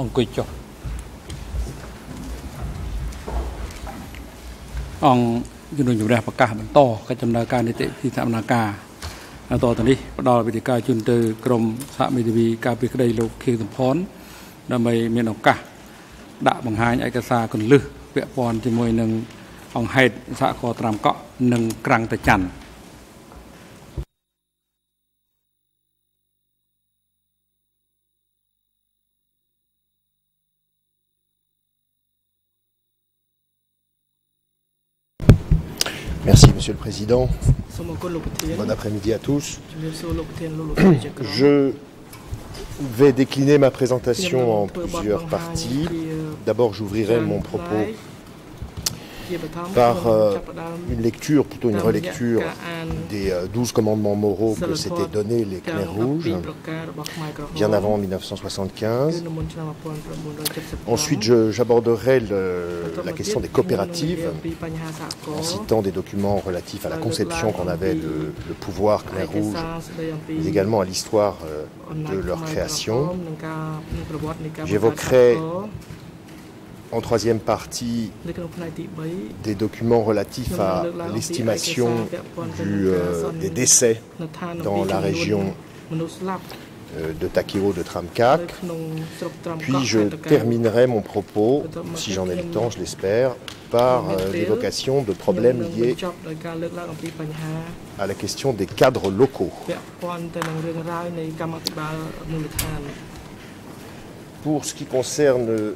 អង្គុយចុះអង្គជំនុំជម្រះប្រកាសបន្តកិច្ចដំណើរការនីតិវិធីសកម្មការតទៅនេះផ្ដល់វិធីការជូនទៅក្រមសហមេធាវីការពីក្តីលោកខៀងសំផនដើម្បីមានឱកាសដាក់បង្ហាញឯកសារកន្លឹះពាក់ព័ន្ធជាមួយនឹងអង្គហេតុសហគមន៍ត្រាំកក់និងក្រាំងតាច័ន្ទ Monsieur le Président. Bon après-midi à tous. Je vais décliner ma présentation en plusieurs parties. D'abord, j'ouvrirai mon propos par euh, une lecture, plutôt une relecture des euh, douze commandements moraux que s'étaient donnés les Khmers rouges bien avant 1975. Ensuite, j'aborderai la question des coopératives en citant des documents relatifs à la conception qu'on avait de le pouvoir Khmer rouge, mais également à l'histoire euh, de leur création. J'évoquerai en troisième partie des documents relatifs à l'estimation des décès dans la région de Takiro de Tramkak. Puis je terminerai mon propos, si j'en ai le temps, je l'espère, par l'évocation de problèmes liés à la question des cadres locaux. Pour ce qui concerne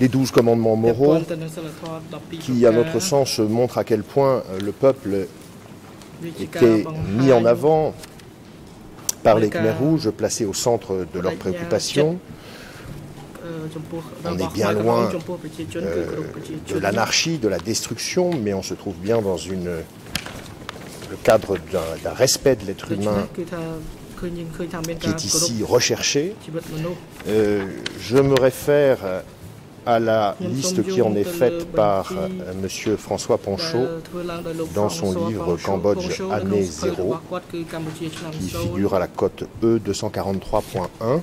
les douze commandements moraux, qui à notre sens montrent à quel point le peuple était mis en avant par les Khmers rouges, placés au centre de leurs préoccupations. On est bien loin de l'anarchie, de la destruction, mais on se trouve bien dans une, le cadre d'un respect de l'être humain qui est ici recherché. Euh, je me réfère à la liste qui en est faite par euh, M. François Ponchot dans son livre Cambodge année 0, qui figure à la cote E 243.1.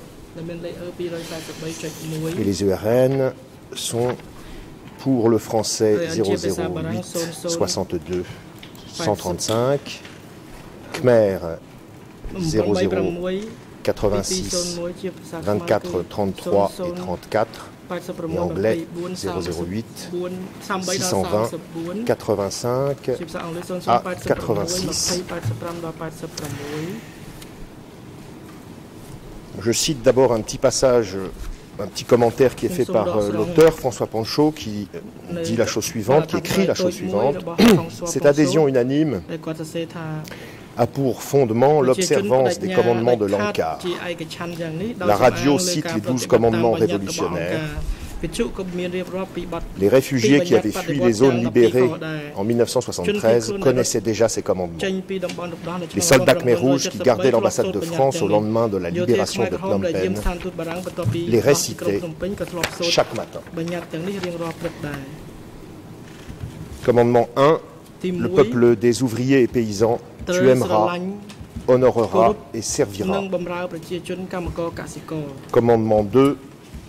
Et les ERN sont pour le français 008 62 135, Khmer 00 24 33 et 34, et anglais 008 620 85 à 86. Je cite d'abord un petit passage, un petit commentaire qui est fait par euh, l'auteur François Panchaud qui dit la chose suivante, qui écrit la chose suivante. Cette adhésion unanime a pour fondement l'observance des commandements de l'Ankar. La radio cite les douze commandements révolutionnaires. Les réfugiés qui avaient fui les zones libérées en 1973 connaissaient déjà ces commandements. Les soldats Khmer Rouges qui gardaient l'ambassade de France au lendemain de la libération de Phnom Penh les récitaient chaque matin. Commandement 1. Le peuple des ouvriers et paysans tu aimeras, honoreras et serviras. Commandement 2,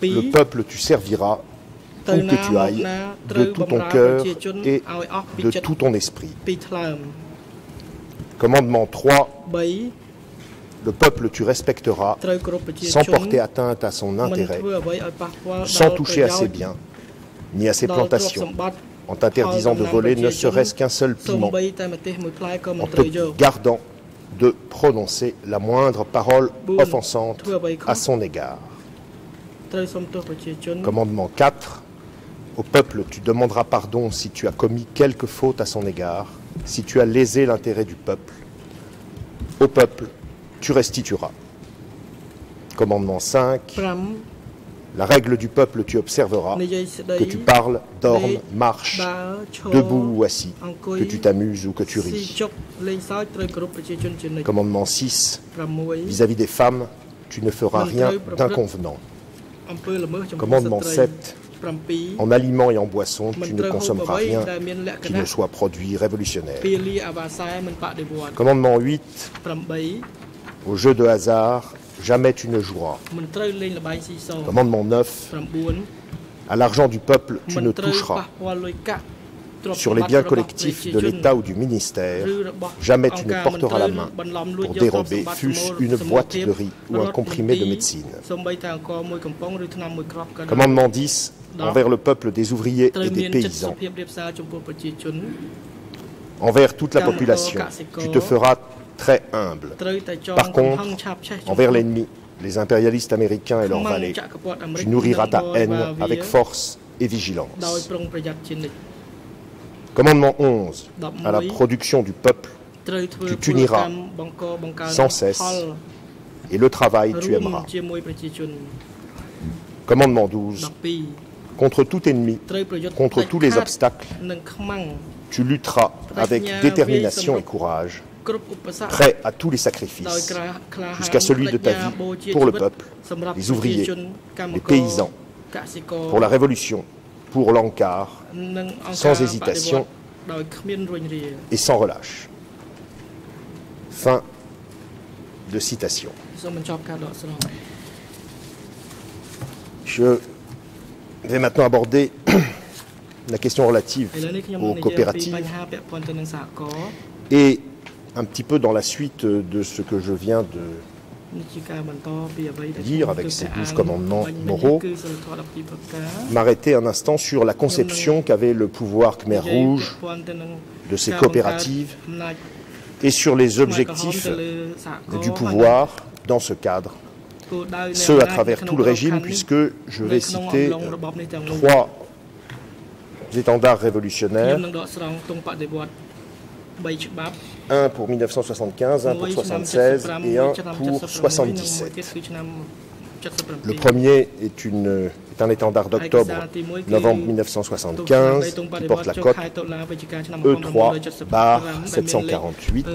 le peuple tu serviras où que tu ailles, de tout ton cœur et de tout ton esprit. Commandement 3, le peuple tu respecteras sans porter atteinte à son intérêt, sans toucher à ses biens, ni à ses plantations, en t'interdisant de voler ne serait-ce qu'un seul piment, en te gardant de prononcer la moindre parole offensante à son égard. Commandement 4. Au peuple, tu demanderas pardon si tu as commis quelque faute à son égard, si tu as lésé l'intérêt du peuple. Au peuple, tu restitueras. Commandement 5. La règle du peuple, tu observeras, que tu parles, dormes, marches, debout ou assis, que tu t'amuses ou que tu ris. Commandement 6. Vis-à-vis -vis des femmes, tu ne feras rien d'inconvenant. Commandement 7. En aliments et en boissons, tu ne consommeras rien qui ne soit produit révolutionnaire. Commandement 8. Au jeu de hasard jamais tu ne joueras. Commandement 9. À l'argent du peuple, tu ne toucheras. Sur les biens collectifs de l'État ou du ministère, jamais tu ne porteras la main pour dérober, fût-ce une boîte de riz ou un comprimé de médecine. Commandement 10. Envers le peuple des ouvriers et des paysans. Envers toute la population, tu te feras très humble. Par contre, envers l'ennemi, les impérialistes américains et leurs valets, tu nourriras ta haine avec force et vigilance. Commandement 11. À la production du peuple, tu t'uniras sans cesse et le travail tu aimeras. Commandement 12. Contre tout ennemi, contre tous les obstacles, tu lutteras avec détermination et courage prêt à tous les sacrifices, jusqu'à celui de ta vie pour le peuple, les ouvriers, les paysans, pour la révolution, pour l'encart, sans hésitation et sans relâche. Fin de citation. Je vais maintenant aborder la question relative aux coopératives et un petit peu dans la suite euh, de ce que je viens de dire avec ces douze commandements moraux, m'arrêter un instant sur la conception qu'avait le pouvoir Khmer Rouge de ces coopératives et sur les objectifs du pouvoir dans ce cadre. Ce à travers tout le régime, puisque je vais citer trois étendards révolutionnaires un pour 1975, un pour 1976 et un pour 1977. Le premier est, une, est un étendard d'octobre-novembre 1975 qui porte la cote E3 e bar 748.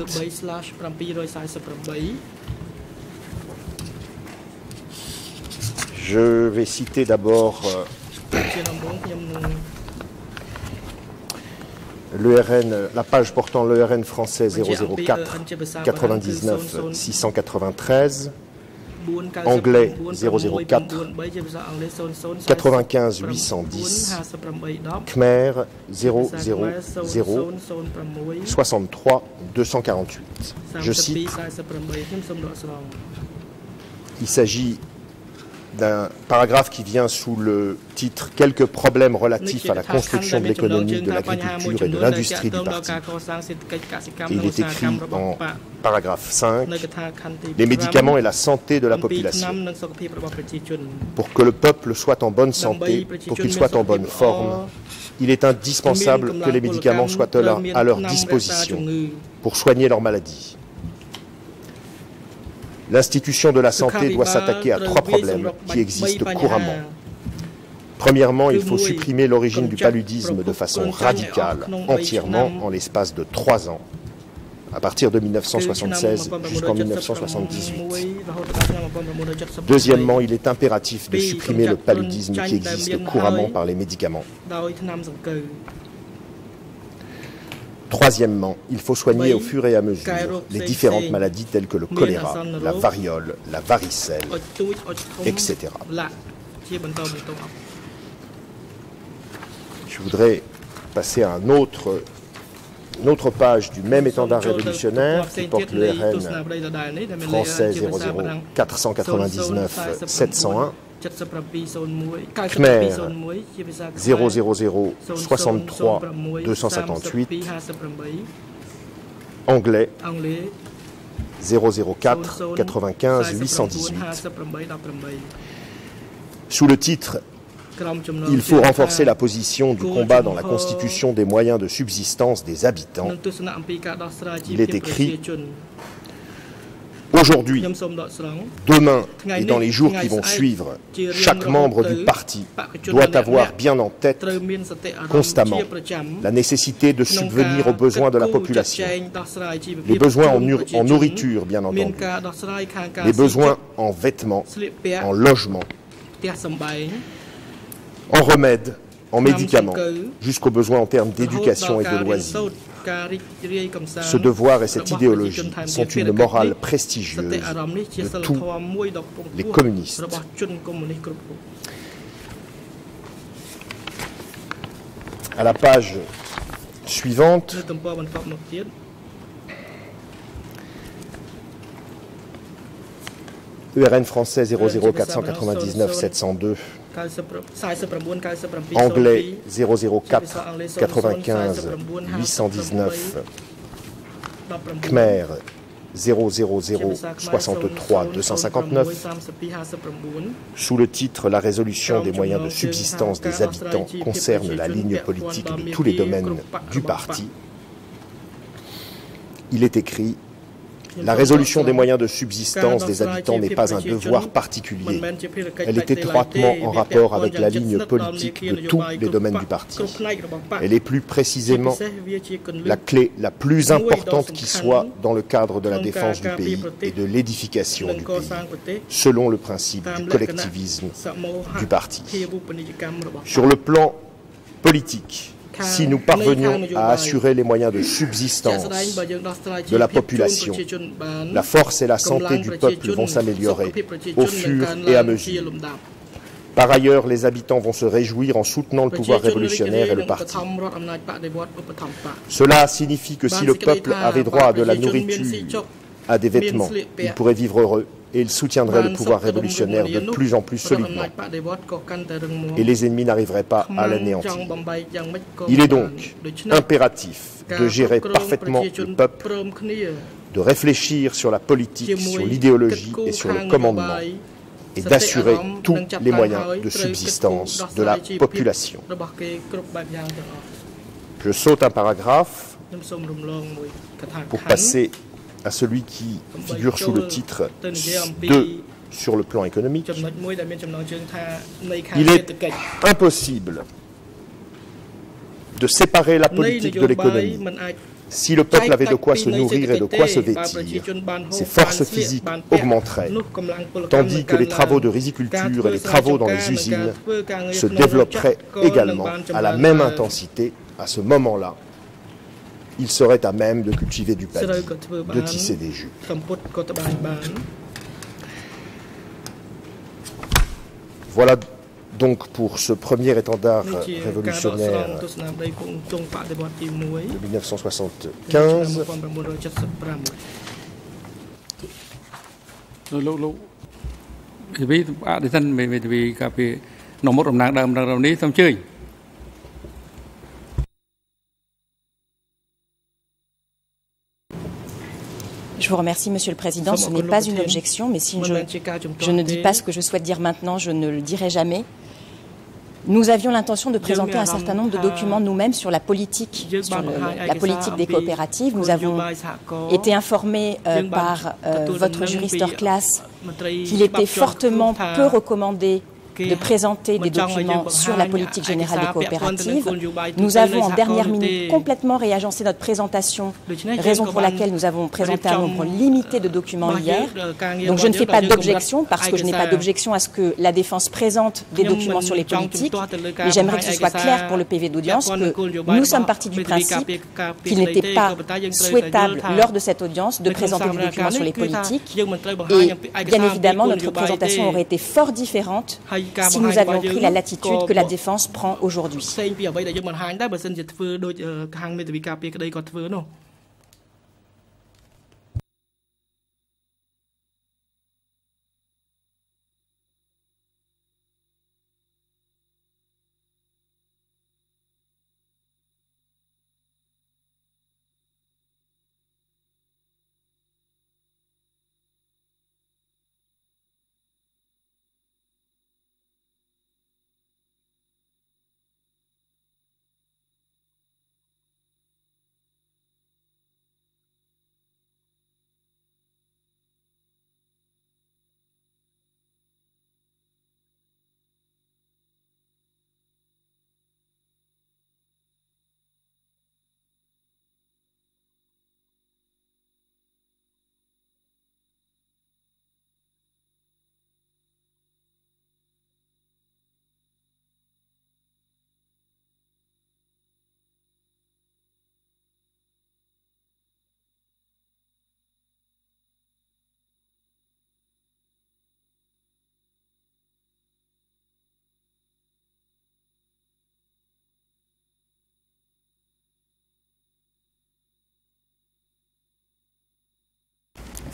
Je vais citer d'abord euh, l'ERN, la page portant l'ERN français 004 99 693, anglais 004 95 810, Khmer 000 63 248. Je cite, il s'agit d'un paragraphe qui vient sous le titre Quelques problèmes relatifs à la construction de l'économie, de l'agriculture et de l'industrie du parti. Il est écrit en paragraphe 5 Les médicaments et la santé de la population. Pour que le peuple soit en bonne santé, pour qu'il soit en bonne forme, il est indispensable que les médicaments soient à leur disposition pour soigner leurs maladies. L'institution de la santé doit s'attaquer à trois problèmes qui existent couramment. Premièrement, il faut supprimer l'origine du paludisme de façon radicale, entièrement en l'espace de trois ans, à partir de 1976 jusqu'en 1978. Deuxièmement, il est impératif de supprimer le paludisme qui existe couramment par les médicaments. Troisièmement, il faut soigner au fur et à mesure les différentes maladies telles que le choléra, la variole, la varicelle, etc. Je voudrais passer à une autre page du même étendard révolutionnaire qui porte le RN français 00 499 701 Khmer 000 63 258 Anglais 004 95 818 Sous le titre il faut renforcer la position du combat dans la constitution des moyens de subsistance des habitants. Il est écrit Aujourd'hui, demain et dans les jours qui vont suivre, chaque membre du parti doit avoir bien en tête constamment la nécessité de subvenir aux besoins de la population, les besoins en, nourriture, bien entendu, les besoins en vêtements, en logement, en remèdes, en médicaments, jusqu'aux besoins en termes d'éducation et de loisirs. Ce devoir et cette idéologie sont une morale prestigieuse de tous les communistes. À la page suivante, ERN français 00499 702 anglais 02 004 95 819, Khmer 000 63 259, sous le titre La résolution des moyens de subsistance des habitants concerne la ligne politique de tous les domaines du parti. Il est écrit La résolution des moyens de subsistance des habitants n'est pas un devoir particulier. Elle est étroitement en rapport avec la ligne politique de tous les domaines du parti. Elle est plus précisément la clé la plus importante qui soit dans le cadre de la défense du pays et de l'édification du pays, selon le principe du collectivisme du parti. Sur le plan politique, si nous parvenions à assurer les moyens de subsistance de la population, la force et la santé du peuple vont s'améliorer au fur et à mesure. Par ailleurs, les habitants vont se réjouir en soutenant le pouvoir révolutionnaire et le parti. Cela signifie que si le peuple avait droit à de la nourriture, à des vêtements, il pourrait vivre heureux et il soutiendrait le pouvoir révolutionnaire de plus en plus solidement. Et les ennemis n'arriveraient pas à l'anéantir. Il est donc impératif de gérer parfaitement le peuple, de réfléchir sur la politique, sur l'idéologie et sur le commandement, et d'assurer tous les moyens de subsistance de la population. Je saute un paragraphe pour passer à celui qui figure sous le titre 2 sur le plan économique. Il est impossible de séparer la politique de l'économie. Si le peuple avait de quoi se nourrir et de quoi se vêtir, ses forces physiques augmenteraient, tandis que les travaux de riziculture et les travaux dans les usines se développeraient également à la même intensité à ce moment-là ils seraient à même de cultiver du pain, de tisser des jus. Voilà donc pour ce premier étendard révolutionnaire de 1975. Je vous remercie, Monsieur le Président. Ce n'est pas une objection, mais si je, ne dis pas ce que je souhaite dire maintenant, je ne le dirai jamais. Nous avions l'intention de présenter un certain nombre de documents nous-mêmes sur la politique, des coopératives. Nous avons été informés euh, par euh, votre juriste hors classe qu'il était fortement peu recommandé de présenter des documents sur la politique générale des coopératives. Nous avons en dernière minute complètement réagencé notre présentation, raison pour laquelle nous avons présenté un nombre limité de documents hier. Donc je ne fais pas d'objection parce que je n'ai pas d'objection à ce que la défense présente des documents sur les politiques. Mais j'aimerais que ce soit clair pour le PV d'audience que nous sommes partis du principe qu'il n'était pas souhaitable lors de cette audience de présenter des documents sur les politiques. Et bien évidemment, notre présentation aurait été fort différente si nous avions pris la latitude que la défense prend aujourd'hui.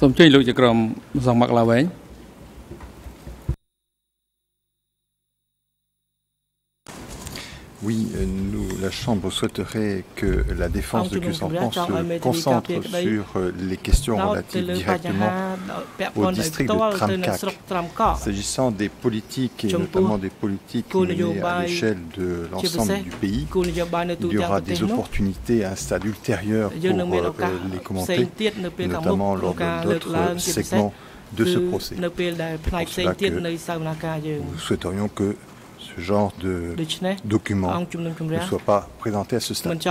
សូមជើញលោកជាក្រុមសំមកឡើងវិញ Oui, la Chambre souhaiterait que la défense de Kusampan se concentre sur euh, les questions relatives directement au district de Tramkak. S'agissant des politiques, et notamment des politiques menées à l'échelle de l'ensemble du pays, il y aura des opportunités à un stade ultérieur pour euh, les commenter, notamment lors d'autres segments de ce procès. Pour cela que nous souhaiterions que ce genre de document ne soit pas présenté à ce stade. Je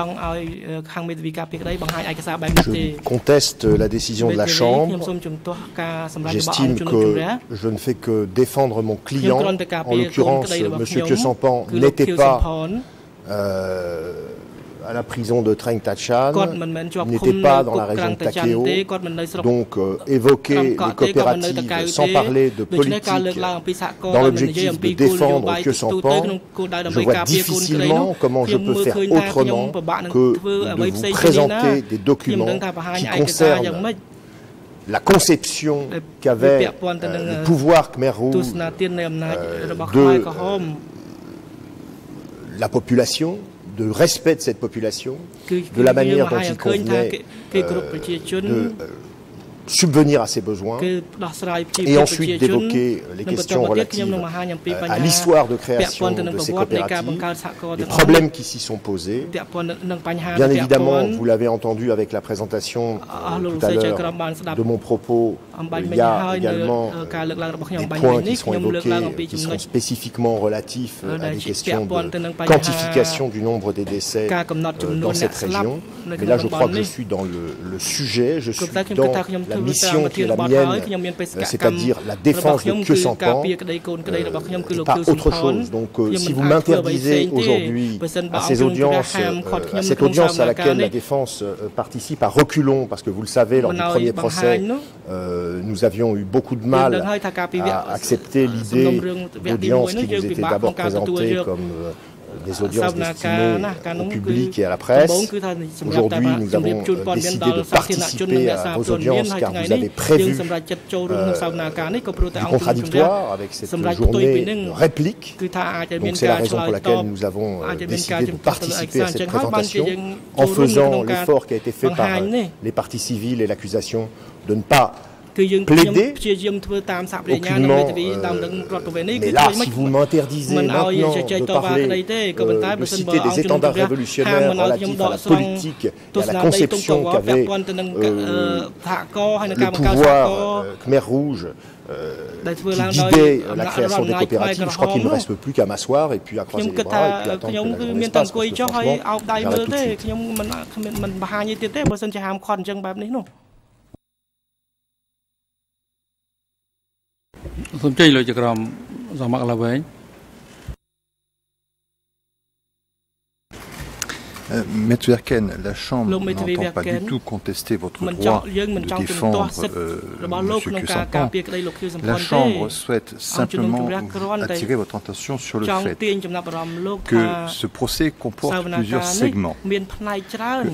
conteste la décision de la Chambre. J'estime que je ne fais que défendre mon client. En l'occurrence, M. Kyosampan n'était pas euh, à la prison de Treng Tachan, n'était pas dans la région de Takeo. Donc, euh, évoquer les coopératives sans parler de politique dans l'objectif de défendre que Sampan, je vois difficilement comment je peux faire autrement que de vous présenter des documents qui concernent la conception qu'avait euh, le pouvoir Khmer Rouge euh, de la population, de respect de cette population, de la manière dont il convenait de subvenir à ses besoins et ensuite d'évoquer les questions relatives à l'histoire de création de ces coopératives, les problèmes qui s'y sont posés. Bien évidemment, vous l'avez entendu avec la présentation tout à l'heure de mon propos, il y a également des points qui seront évoqués, qui seront spécifiquement relatifs à des questions de quantification du nombre des décès dans cette région. Mais là, je crois que je suis dans le, le sujet, je suis dans la mission qui est la mienne, c'est-à-dire la défense de que sans pan, et pas autre chose. Donc si vous m'interdisez aujourd'hui à ces audiences, à cette audience à laquelle la défense participe à reculons, parce que vous le savez, lors du premier procès, nous avions eu beaucoup de mal à accepter l'idée d'audience qui nous était d'abord présentée comme des audiences destinées au public et à la presse. Aujourd'hui, nous avons décidé de participer à vos audiences car vous avez prévu euh, du contradictoire avec cette journée de réplique. Donc c'est la raison pour laquelle nous avons décidé de participer à cette présentation en faisant l'effort qui a été fait par les parties civiles et l'accusation de ne pas plaider aucunement, euh, mais là, si vous m'interdisez maintenant de parler, euh, de citer des étendards révolutionnaires relatifs à la politique et à la conception qu'avait euh, le pouvoir Khmer Rouge qui guidait la création des coopératives, je crois qu'il ne reste plus qu'à m'asseoir et puis à croiser les bras et puis attendre que la journée se passe, parce que franchement, j'arrête tout de suite. សូមជ័យលោកជាក្រុមសមត្ថឡាវែង Maître Verken, la Chambre n'entend pas du tout contester votre droit de défendre euh, M. La Chambre souhaite simplement attirer votre attention sur le fait que ce procès comporte plusieurs segments.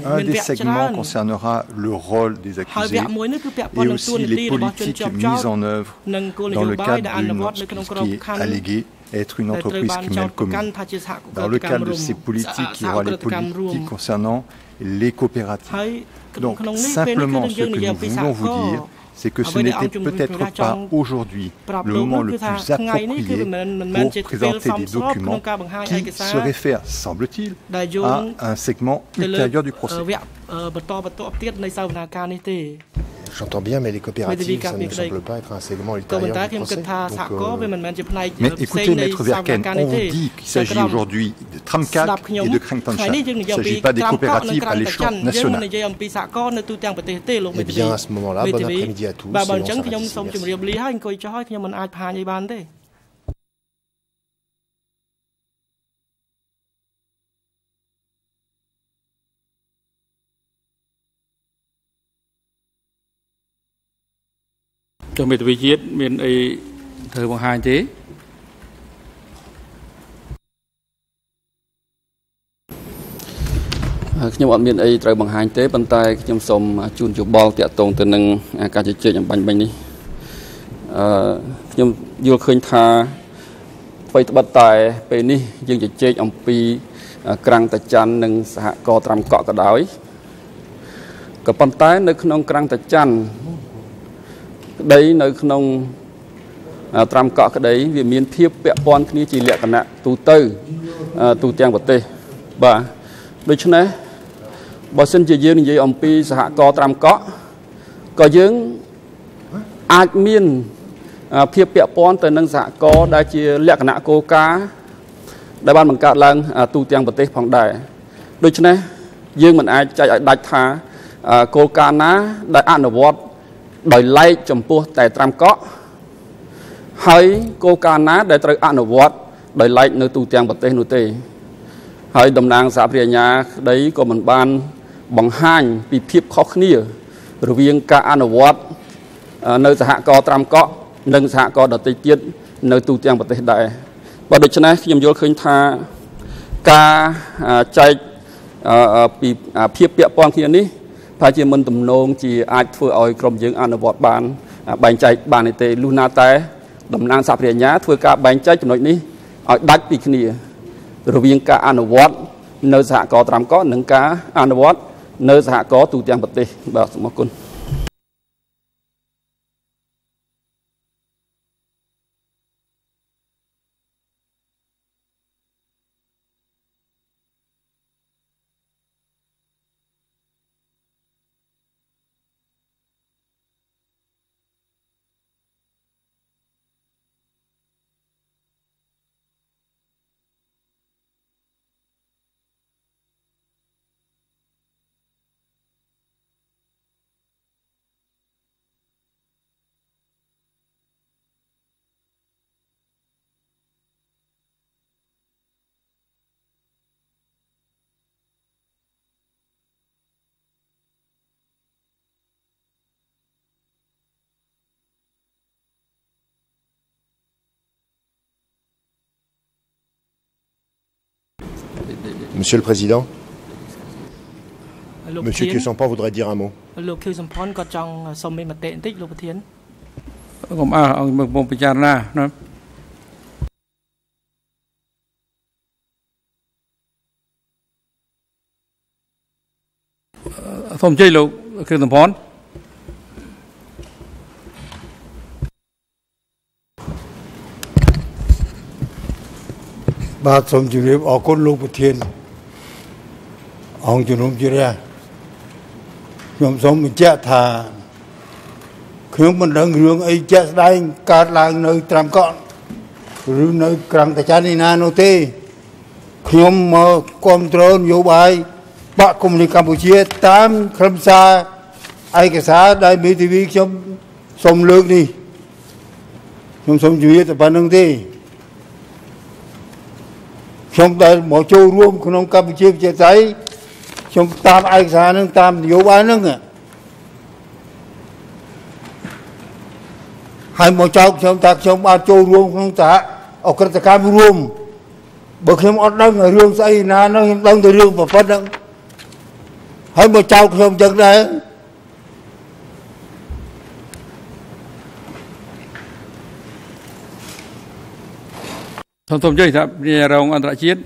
Un des segments concernera le rôle des accusés et aussi les politiques mises en œuvre dans le cadre de ce qui est allégué être une entreprise criminelle commune. Dans le cadre de ces politiques, il y aura les politiques concernant les coopératives. Donc, simplement, ce que nous voulons vous dire, c'est que ce n'était peut-être pas aujourd'hui le moment le plus approprié pour présenter des documents qui se réfèrent, semble-t-il, à un segment ultérieur du procès. J'entends bien, mais les coopératives, ça ne me semble pas être un segment ultérieur du procès. Donc, euh... Mais écoutez, Maître Verken, on vous dit qu'il s'agit aujourd'hui de Tramkak et de Kreng Tanshan. Il ne s'agit pas des coopératives à l'échelon national. Eh bien, à ce moment-là, bon après-midi à tous. ចុះមេធាវីជាតិមានអីត្រូវបង្ហាញទេ Euh, ខ្ញុំអត់មានអីត្រូវបង្ហាញទេប៉ុន្តែខ្ញុំសូមជូនយោបល់តាក់ទងទៅនឹងការជជែកអំបញ្ញមិញនេះអឺខ្ញុំយល់ឃើញថាអ្វីត្បិតតែពេលនេះយើងជជែកអំពីក្រាំងតាច័ន្ទនិងសហគមន៍ត្រាំកក់ក៏ដោយក៏ប៉ុន្តែនៅក្នុងក្រាំងតាច័ន្ទ ក្តីនៅក្នុងត្រាំកក់ក្តីវាមានភាពពាក់ព័ន្ធគ្នាជាលក្ខណៈទូទៅទូទាំងប្រទេសបាទដូច្នេះបើសិនជាយើងនិយាយអំពីសហគមន៍ត្រាំកក់ក៏យើងអាចមានភាពពាក់ព័ន្ធទៅនឹងសហគមន៍ដែលជាលក្ខណៈគោលការណ៍ដែលបានបង្កើតឡើងទូទាំងប្រទេសផងដែរដូច្នេះយើងមិនអាចចែកឲ្យដាច់ថាគោលការណ៍ណាដែលអនុវត្ត ដោយឡែកចំពោះតែត្រាំកក់ហើយគោលការណ៍ណាដែលត្រូវអនុវត្តដោយឡែកនៅទូទាំងប្រទេសនោះទេ ហើយតំណាងសហប្រញ្ញាក្តីក៏មិនបាន បង្ហាញពីភាពខុសគ្នា រវាងការអនុវត្តនៅសហគមន៍ត្រាំកក់និងសហគមន៍ដទៃទៀតនៅទូទាំងប្រទេសដែរបើដូច្នេះខ្ញុំយល់ឃើញថាការចែកពីភាពពាក់ព័ន្ធគ្នានេះ ថាជាមិនទំនងជាអាចធ្វើឲ្យក្រុមយើងអនុវត្តបានបែងចែកបានទេលុះណាតែតំណាងសហប្រញ្ញាធ្វើការបែងចែកចំណុចនេះឲ្យដាច់ពីគ្នា រវាងការអនុវត្តនៅសហគមន៍ត្រាំកនិងការអនុវត្តនៅសហគមន៍ទូទាំងប្រទេសបាទសូមអរគុណ Monsieur le Président Monsieur Q Sampan voudrait dire un mot. លោ បាទសូមជម្រាបអរគុណលោកប្រធានអង្គជំនុំជម្រះខ្ញុំសូមបញ្ជាក់ថាខ្ញុំមិនដឹងរឿងអីជាក់ស្ដែងកើតឡើងនៅត្រាំកក់ឬនៅក្រាំងតាចាននេះណានោះទេខ្ញុំមកគ្រប់គ្រងនយោបាយបកកុម្មុយនីកម្ពុជាតាមខ្លឹមសារឯកសារដែលមេធាវីខ្ញុំសូមលើកនេះខ្ញុំសូមជម្រាបតែប៉ុណ្្នឹងទេ ខ្ញុំដែលមកចូលរួមក្នុងកម្ពុជាប្រជាធិបតេយ្យខ្ញុំតាមឯកសារនឹងតាមនយោបាយនឹងហើយមកចោកខ្ញុំថាខ្ញុំបានចូលរួមក្នុងសហអក្រិតកម្មរួមបើខ្ញុំអត់ដឹងរឿងស្អីណានោះខ្ញុំដឹងតែរឿងប្រពន្ធហ្នឹងហើយមកចោកខ្ញុំចឹងដែរ ធំធំជ័យថារោងអន្តរជាតិ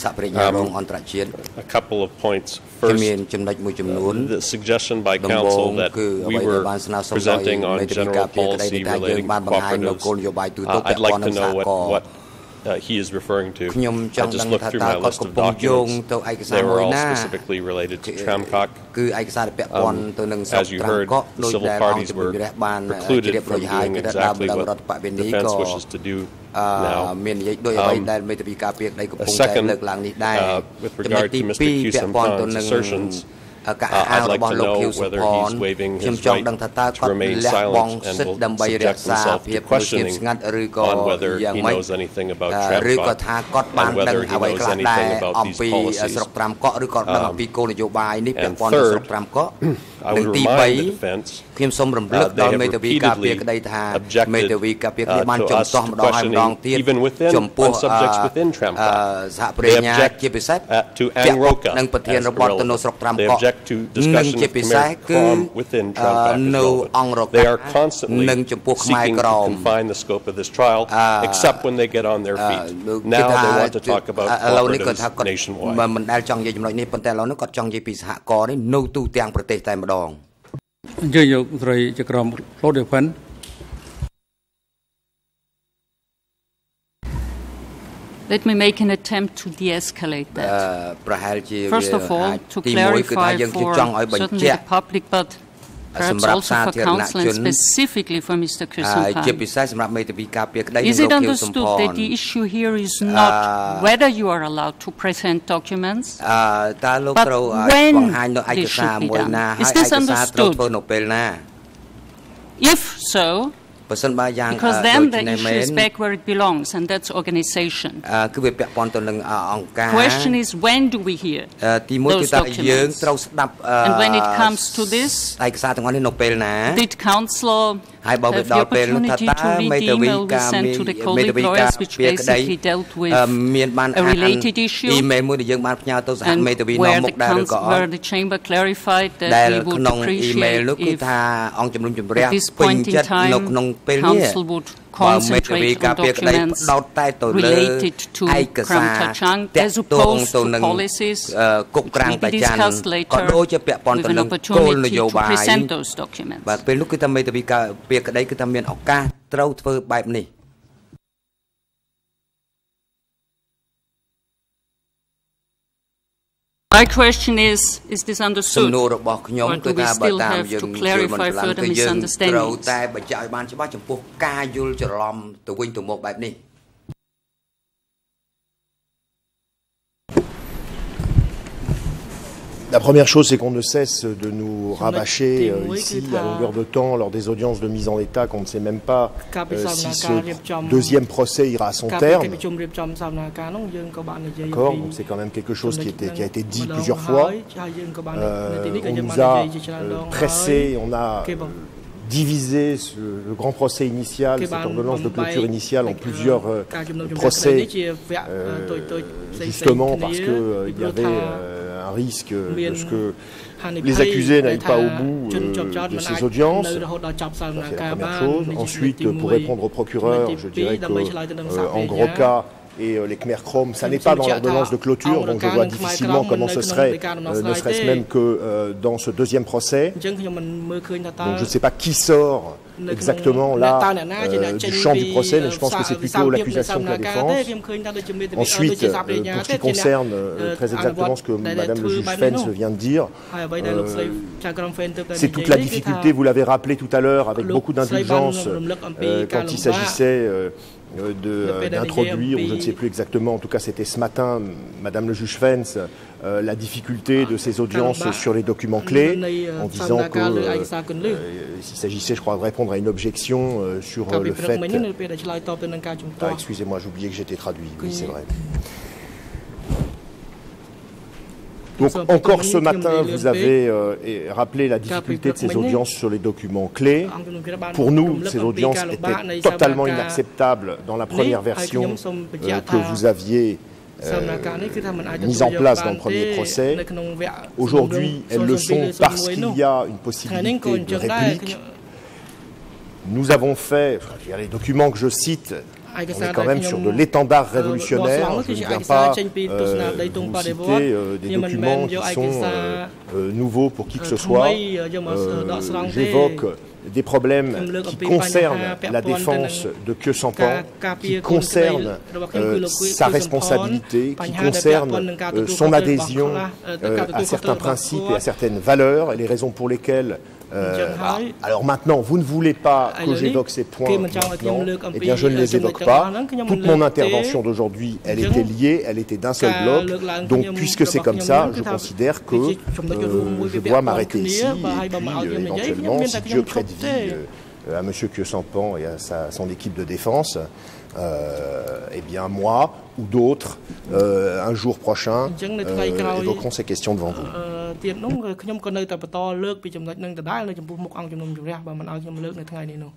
សហប្រញ្ញារងអន្តរជាតិ a couple of points first មានចំណុចមួយចំនួន the suggestion by council that we were presenting on general policy relating to cooperatives I'd like to know what what uh, he is referring to. I just looked through my list of documents. They were all specifically related to Tramcock. Um, as you heard, the civil parties were precluded from doing exactly what defense wishes to do now. Um, a second, uh, with regard to Mr. Q Sampan's assertions, ការអះអាងរបស់លោកខៀវសុផនខ្ញុំចង់ដឹងថាតើគាត់លះបង់សិទ្ធិដើម្បីរក្សាភាពមនុស្សភាពស្ងាត់ឬក៏យ៉ាងម៉េចឬក៏ថាគាត់បានដឹងអ្វីខ្លះដែរអំពីស្រុកត្រាំកក់ឬក៏ដឹងអំពីគោលនយោបាយនេះពាក់ព័ន្ធនឹងស្រុកត្រាំកក់ និងទី3ខ្ញុំសូមរំលឹកដល់មេធាវីការពារក្តីថាមេធាវីការពារគ្នាបានចំទាស់ម្ដងហើយម្ដងទៀតចំពោះសហប្រញ្ញាជាពិសេសនិងប្រធានរបបទៅនៅស្រុកត្រាំកក់និងជាពិសេសគឺនៅអង្គរកានិងចំពោះខ្មែរក្រម except when they get on their feet now they want to talk about ឥឡូវនេះគាត់ថាគាត់មិនដែលចង់និយាយចំណុចនេះប៉ុន្តែឥឡូវនេះគាត់ចង់និយាយពីសហគមន៍នេះនៅទូទាំងប្រទេសតែម្អញ្ជើញយកស្រីជាក្រុមលោតយផិន Let me make an attempt to de-escalate that. First of all, to clarify for certainly the public, but perhaps also for council and specifically for Mr. Krisenpan. Is it understood that the issue here is not whether you are allowed to present documents, but when they should be done? Is this understood? If so, បើសិនបើយ៉ាងដូចនេះមែន back where it belongs and that's organization គឺវាពាក់ព័ន្ធទៅនឹងអង្គការ question is when do we hear ទីមួយគឺថាយើងត្រូវស្ដាប់ and when it comes to this ឯកសារទាំងអស់នេះនៅពេលណា did council ហើយបើវាដល់ពេលនោះថាតើមេតាវីការមេតាវីការពារក្តីមានបានអានអ៊ីមែលមួយដែលយើងបានផ្ញើទៅសហមេតាវីនាំមុខដែរឬក៏អត់ដែលក្នុងអ៊ីមែលនោះគឺថាអង្គជំនុំជម្រះពេញចិត្តនៅក្នុងពេលនេះ concentrate on documents related to Kram Tachang as opposed to policies which may be discussed later with an opportunity to present those documents. បាទពេលនោះគឺថាមេធាវីការពាក្យក្តីគឺថាមានឱកាសត្រូវធ្វើបែបនេះ My question is is this understood សំណួររបស់ខ្ញុំគឺថាបើតាមយើងជួយមិនខ្លាំងគឺយើងត្រូវតែបញ្ជាក់ឲ្យបានច្បាស់ចំពោះការយល់ច្រឡំទៅវិញទៅមកបែបនេះ La première chose, c'est qu'on ne cesse de nous rabâcher euh, ici à longueur de temps lors des audiences de mise en état qu'on ne sait même pas euh, si ce deuxième procès ira à son terme. D'accord Donc c'est quand même quelque chose qui, était, qui a été dit plusieurs fois. Euh, on nous a pressé, on a ce, le grand procès initial, cette ordonnance de clôture initiale en plusieurs procès, justement parce qu'il y avait risque de ce que les accusés n'aillent pas au bout euh, de ces audiences. C'est la première chose. Ensuite, pour répondre au procureur, je dirais que euh, en gros cas, et euh, les Khmer Chrome, ça n'est pas dans l'ordonnance de clôture, donc je vois difficilement comment ce serait, euh, ne serait-ce même que euh, dans ce deuxième procès. Donc je ne sais pas qui sort exactement là euh, du champ du procès, mais je pense que c'est plutôt l'accusation que la défense. Ensuite, pour ce qui concerne très exactement ce que Madame le juge Fens vient de dire, c'est toute la difficulté, vous l'avez rappelé tout à l'heure, avec beaucoup d'indulgence quand il s'agissait d'introduire, ou je ne sais plus exactement, en tout cas c'était ce matin, Madame le juge Fens, euh, la difficulté de ces audiences sur les documents clés, en disant qu'il euh, euh, s'agissait, je crois, de répondre à une objection sur le fait... Ah, excusez-moi, j'oubliais que j'étais traduit, oui, c'est vrai. Donc encore ce matin, vous avez rappelé la difficulté de ces audiences sur les documents clés. Pour nous, ces audiences étaient totalement inacceptables dans la première version que vous aviez euh, mise en place dans le premier procès. Aujourd'hui, elles le sont parce qu'il y a une possibilité de réplique. Nous avons fait, il y a les documents que je cite, on est quand même sur de l'étendard révolutionnaire. Je ne viens pas euh, vous citer euh, des documents qui sont euh, nouveaux pour qui que ce soit. J'évoque des problèmes qui concernent la défense de Que Sampan, qui concernent sa responsabilité, qui concernent son adhésion à certains principes et à certaines valeurs, et les raisons pour lesquelles Euh, bah, alors maintenant, vous ne voulez pas que j'évoque ces points maintenant, eh bien je ne les évoque pas. Toute mon intervention d'aujourd'hui, elle était liée, elle était d'un seul bloc. Donc puisque c'est comme ça, je considère que euh, je dois m'arrêter ici et puis euh, éventuellement, si Dieu prête vie à M. Kyosampan et à sa, son équipe de défense, euh, eh bien moi ou d'autres, euh, un jour prochain, euh, évoqueront ces questions devant vous. ទៀតនោះខ្ញុំក៏នៅតែបន្តលើកពីចំណុចនឹងដដែលនៅចំពោះមុខអង្គជំនុំជម្រះបើមិនឲ្យខ្ញុំលើកនៅថ្ងៃនេះនោះ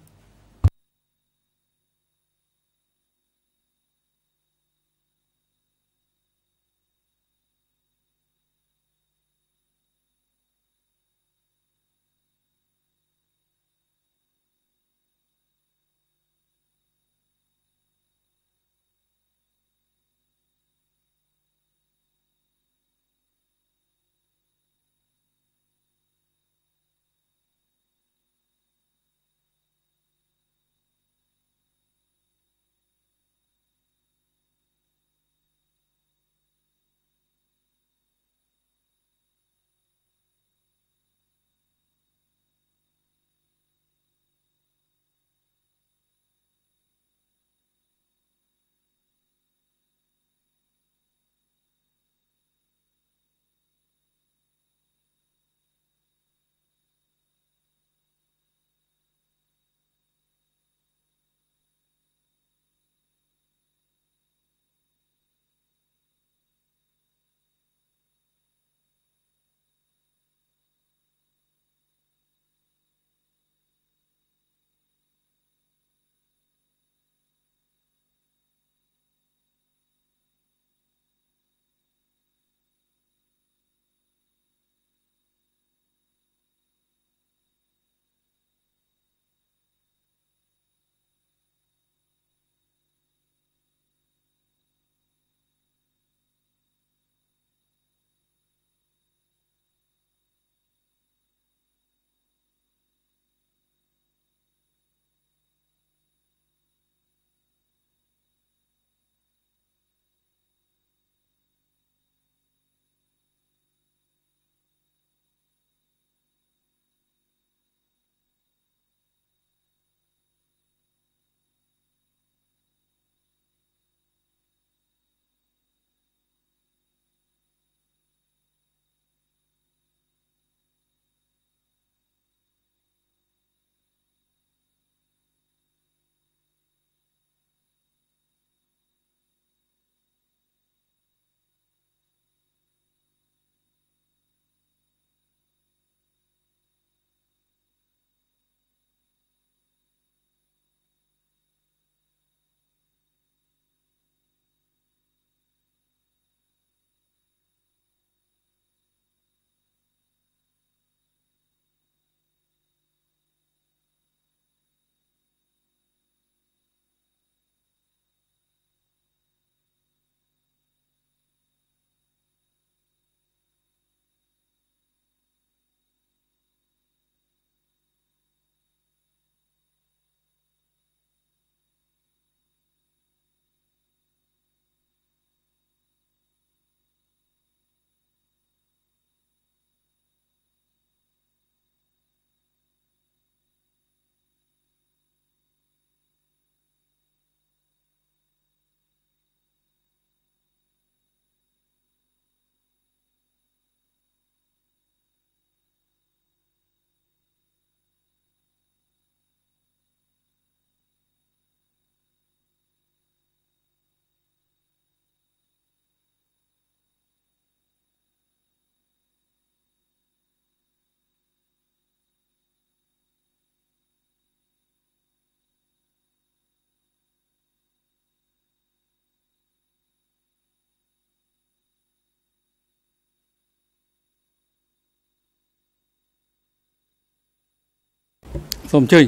សូមអញ្ជើញ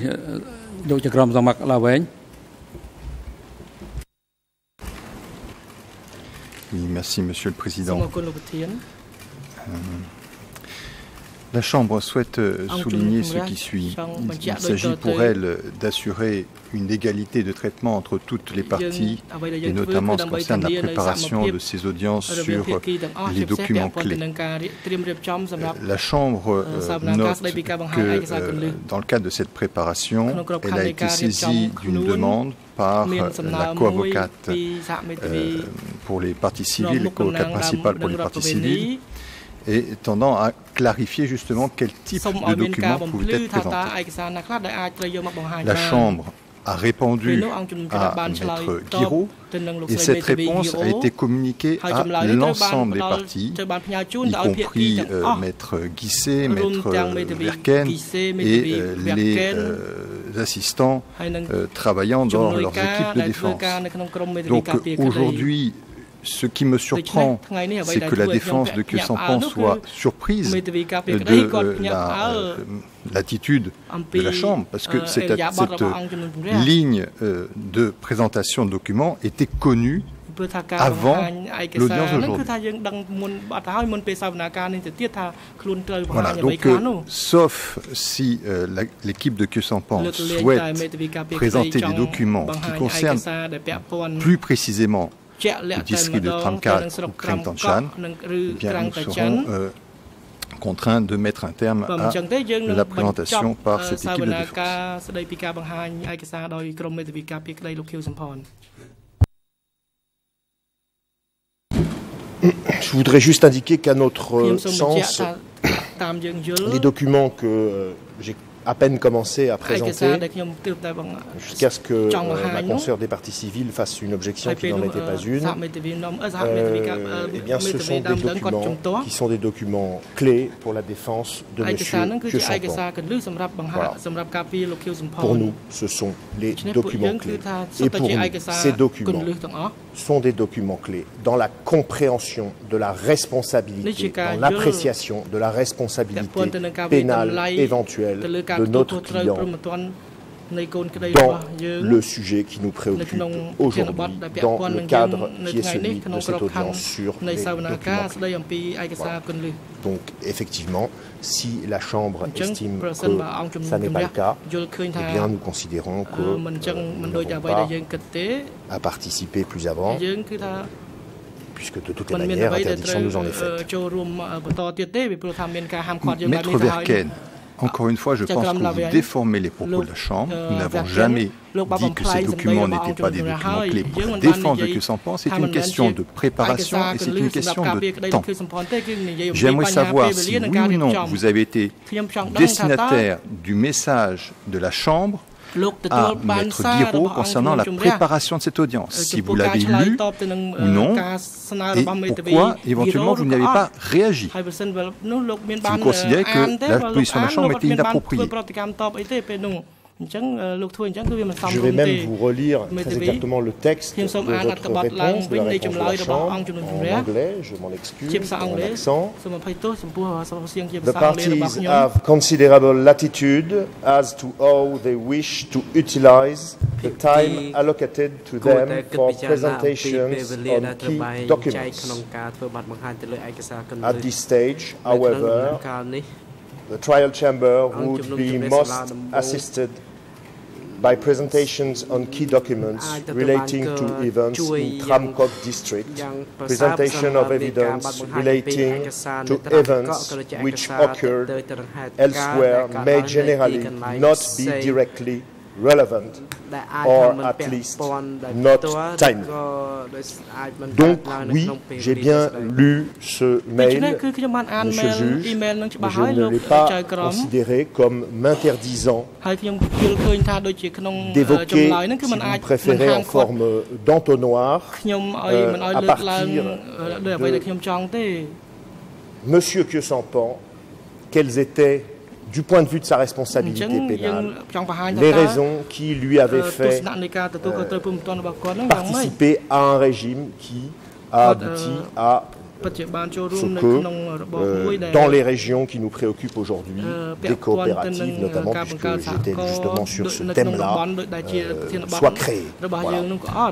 លោកចក្រមសមត្ថឡាវែង Oui, merci Monsieur le Président. La Chambre souhaite euh, souligner ce qui suit. Il, s'agit pour elle d'assurer une égalité de traitement entre toutes les parties, et notamment en ce qui concerne la préparation de ces audiences sur les documents clés. La Chambre note que dans le cadre de cette préparation, elle a été saisie d'une demande par la co-avocate pour les parties civiles, la co-avocate principale pour les parties civiles, et tendant à clarifier justement quel type de documents pouvait être présenté. La Chambre a répondu à Maître Guiraud et cette réponse a été communiquée à l'ensemble des partis, y compris euh, Maître Guisset, Maître Verken et euh, les euh, assistants travaillant dans leurs équipes de défense. Donc aujourd'hui, ce qui me surprend, c'est que la défense de Sampan soit surprise de euh, l'attitude de la Chambre, parce que cette, ligne euh, de présentation de documents était connue avant l'audience d'aujourd'hui. Voilà, donc, euh, sauf si l'équipe de Sampan souhaite présenter des documents qui concernent plus précisément district de Tramkat ou Krem Tanchan, eh bien, nous serons euh, contraints de mettre un terme à la présentation par cette équipe de défense. Je voudrais juste indiquer qu'à notre sens, les documents que euh, j'ai à peine commencé à présenter jusqu'à ce que euh, la consoeur des parties civiles fasse une objection qui n'en était pas une. Euh, eh bien, ce sont des documents qui sont des documents clés pour la défense de M. Pour nous, ce sont les documents clés. Et pour nous, ces documents sont des documents clés dans la compréhension de la responsabilité, dans l'appréciation de la responsabilité pénale éventuelle de notre client dans le sujet qui nous préoccupe aujourd'hui, dans le cadre qui est celui de cette audience sur les documents. Voilà. Donc effectivement, si la Chambre estime que ça n'est pas le cas, eh bien nous considérons que euh, nous pas à participer plus avant puisque de toutes les manières, l'interdiction nous en est faite. Maître Verken, encore une fois, je pense que vous déformez les propos de la Chambre. Nous n'avons jamais dit que ces documents n'étaient pas des documents clés pour la défense de que s'en pense. C'est une question de préparation et c'est une question de temps. J'aimerais savoir si oui ou non vous avez été destinataire du message de la Chambre à Maître Guiraud concernant la préparation de cette audience. Si vous l'avez lu ou non, et pourquoi éventuellement vous n'avez pas réagi. Si vous considérez que la position de la Chambre était inappropriée. Je vais même vous relire très exactement le texte de votre réponse, de la réponse de la Chambre, en anglais, je m'en excuse, en accent. The parties have considerable latitude as to how they wish to utilize the time allocated to them for presentations on key documents. At this stage, however, the trial chamber would be most assisted by presentations on key documents relating to events in Tramkot district, presentation of evidence relating to events which occurred elsewhere may generally not be directly relevant or at least not timely. Donc oui, j'ai bien lu ce mail, monsieur le juge, mais je ne l'ai pas considéré comme m'interdisant d'évoquer, si vous préférez, en forme d'entonnoir euh, à partir de Monsieur Kyosampan, quels étaient du point de vue de sa responsabilité pénale, les raisons qui lui avaient fait euh, participer à un régime qui a abouti à ce que, euh, dans les régions qui nous préoccupent aujourd'hui, des coopératives, notamment puisque j'étais justement sur ce thème-là, euh, soient créées.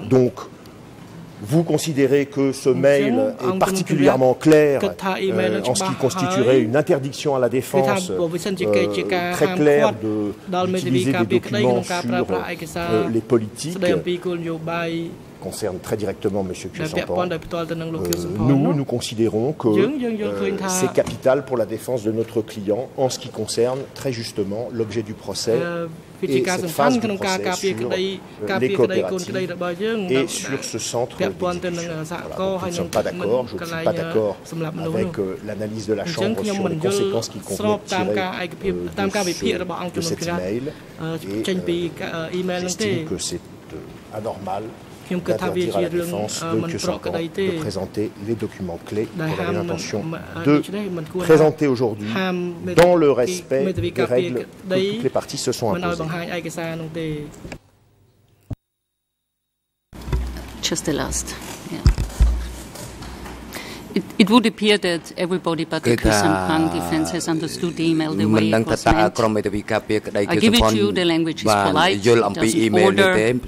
Donc, vous considérez que ce mail est particulièrement clair euh, en ce qui constituerait une interdiction à la défense euh, très claire d'utiliser de, des documents sur euh, les politiques concerne très directement M. Kyusampan. Euh, nous, nous considérons que euh, c'est capital pour la défense de notre client en ce qui concerne très justement l'objet du procès et cette phase du procès sur euh, les coopératives et sur ce centre voilà, Nous ne sommes pas d'accord, je ne suis pas d'accord avec l'analyse de la Chambre sur les conséquences qu'il convenait de tirer de, cet email et j'estime que c'est anormal d'interdire à la défense de Kyosankan de présenter les documents clés qu'on avait l'intention de présenter aujourd'hui dans le respect des règles que toutes les parties se sont imposées. Just the last. It, would appear that everybody but the Kusamkang defense has understood the email the way it was meant. I give it to you, the language is polite, it doesn't order,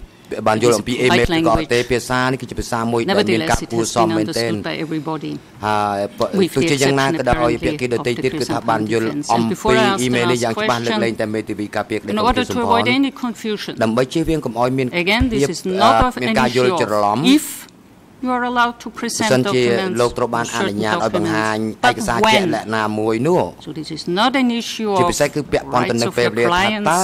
បានយល់អំពីអេមេលក៏អត់ទេភាសានេះគឺជាភាសាមួយដែលមានការគួរសមមែនទែនហើយទោះជាយ៉ាងណាក៏ដោយភាគីដទៃទៀតគឺថាបានយល់អំពីអ៊ីមែលនេះយ៉ាងច្បាស់លើកលែងតែមេធាវីការពារក្តីរបស់សម្ព័ន្ធដើម្បីជៀសវាងកុំឲ្យមានមានការយល់ច្រឡំ you are allowed to present documents លោកត្រូវបានអនុញ្ញាតឲ្យបង្ហាញឯកសារជាក់លាក់ណាមួយនោះ so this is not an issue ជាពិសេសគឺពាក់ព័ន្ធទៅនឹងពេលវេលាថាតើ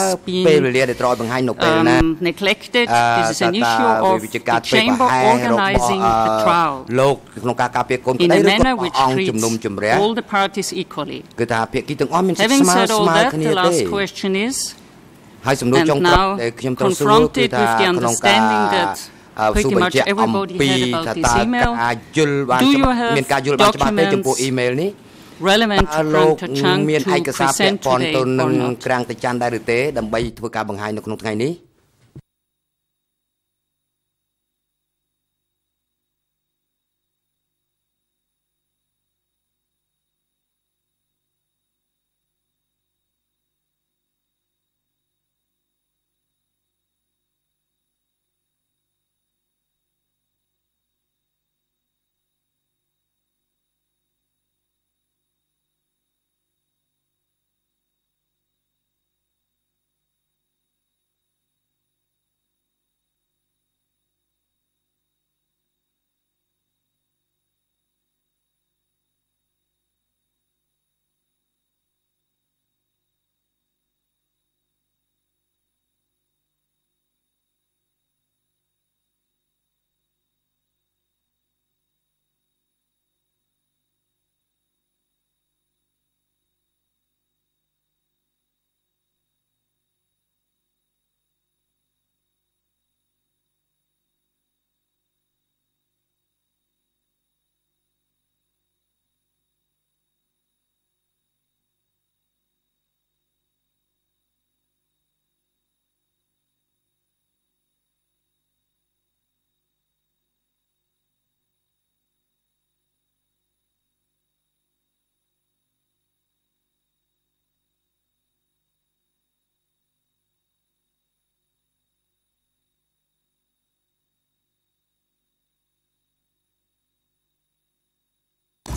ពេលវេលាដែលត្រូវឲ្យបង្ហាញនៅពេលណា neglected this is an issue of the chamber organizing the trial លោកក្នុងការការពារកូនក្តីឬក៏អង្គជំនុំជម្រះ all the parties equally គឺថាភាគីទាំងអស់មានសិទ្ធិស្មើស្មើគ្នាទេ the last question is ហើយសំណួរចុងក្រោយដែលខ្ញុំត្រូវសួរគឺថាក្នុងការ pretty so much everybody heard about this email អាចយល់បានមានការយល់បានច្បាស់ទេចំពោះ email នេះ relevant to Krang Tachang មានឯកសារពាក់ព័ន្ធទៅនឹងក្រាំងតាច័ន្ទដែរឬទេដើម្បីធ្វើការបង្ហាញនៅក្នុងថ្ងៃនេះ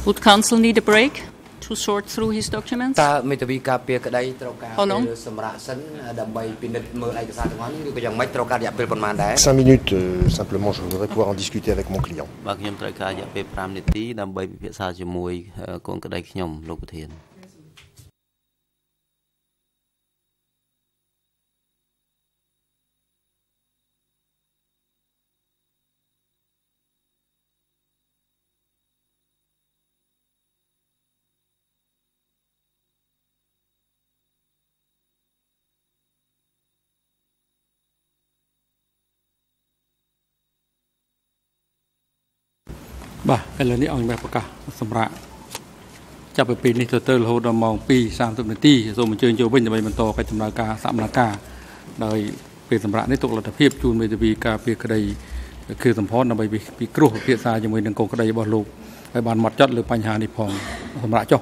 Would council need a break to sort through his documents តើមេធាវីការពារក្តីត្រូវការពេលសម្រាប់សិនដើម្បីពិនិត្យមើលឯកសារទាំងអស់នេះឬក៏យ៉ាងម៉េចត្រូវការរយៈពេលប៉ុន្មានដែរ5 minutes simplement je voudrais pouvoir en discuter avec mon client បាទខ្ញុំត្រូវការរយៈពេល5នាទីដើម្បីពិភាក្សាជាមួយកូនក្តីខ្ញុំលោកប្រធាន បាទឥឡូវនេះអង្គបានប្រកាសសម្រាប់ចាប់ពីពេលនេះទៅទៅរហូតដល់ម៉ោង2:30នាទីសូមអញ្ជើញចូលវិញដើម្បីបន្តកិច្ចដំណើរការសកម្មភាពដោយពេលសម្រាប់នេះទុកលទ្ធភាពជូនមេធាវីការពារក្តីគឺសម្ផនដើម្បីពិគ្រោះពិភាក្សាជាមួយនឹងកូនក្តីរបស់លោកហើយបានមកចត់លើបញ្ហានេះផងសម្រាប់ចុះ